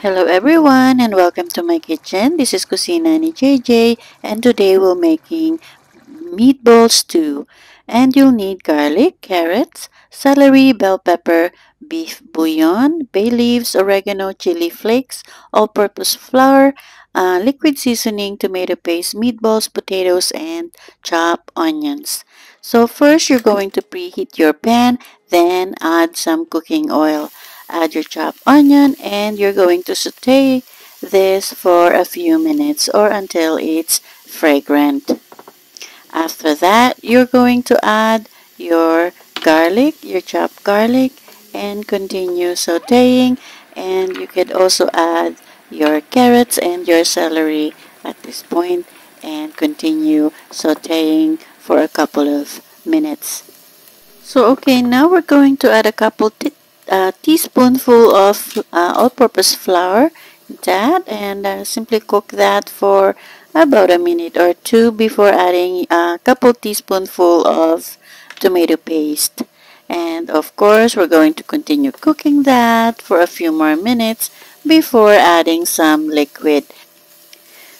Hello everyone and welcome to my kitchen. This is Cucina ni JJ and today we're making meatball stew. And you'll need garlic, carrots, celery, bell pepper, beef bouillon, bay leaves, oregano, chili flakes, all-purpose flour, uh, liquid seasoning, tomato paste, meatballs, potatoes, and chopped onions. So first you're going to preheat your pan, then add some cooking oil. Add your chopped onion and you're going to saute this for a few minutes or until it's fragrant. After that, you're going to add your garlic, your chopped garlic and continue sauteing and you could also add your carrots and your celery at this point and continue sauteing for a couple of minutes. So okay, now we're going to add a couple a teaspoonful of uh, all-purpose flour that and uh, simply cook that for about a minute or two before adding a couple teaspoonful of tomato paste. And of course we're going to continue cooking that for a few more minutes before adding some liquid.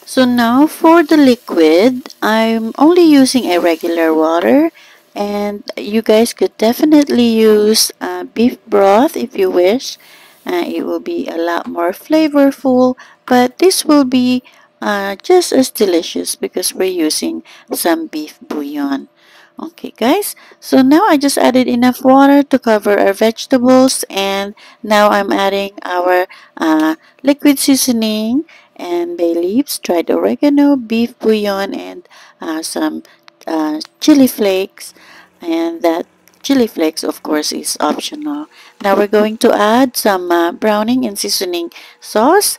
So now for the liquid I'm only using a regular water and you guys could definitely use uh, beef broth if you wish. Uh, it will be a lot more flavorful but this will be uh, just as delicious because we're using some beef bouillon. Okay guys. So now I just added enough water to cover our vegetables and now I'm adding our uh, liquid seasoning and bay leaves, dried oregano, beef bouillon, and uh, some uh, chili flakes and that chili flakes of course is optional. Now we're going to add some uh, browning and seasoning sauce.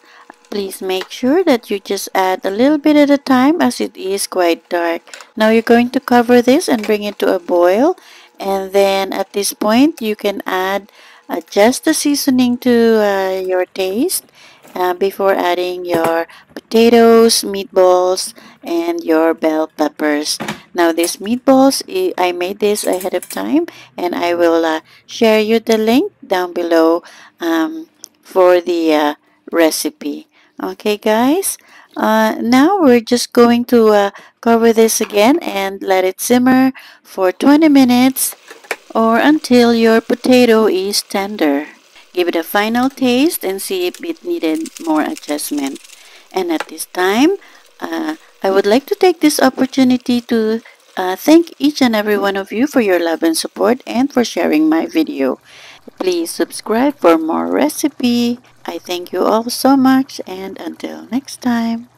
Please make sure that you just add a little bit at a time as it is quite dark. Now you're going to cover this and bring it to a boil and then at this point you can add adjust the seasoning to uh, your taste uh, before adding your potatoes, meatballs, and your bell peppers. Now these meatballs, I made this ahead of time and I will uh, share you the link down below um, for the uh, recipe. Okay guys, uh, now we're just going to uh, cover this again and let it simmer for 20 minutes or until your potato is tender. Give it a final taste and see if it needed more adjustment. And at this time, uh, I would like to take this opportunity to uh, thank each and every one of you for your love and support and for sharing my video. Please subscribe for more recipe. I thank you all so much and until next time.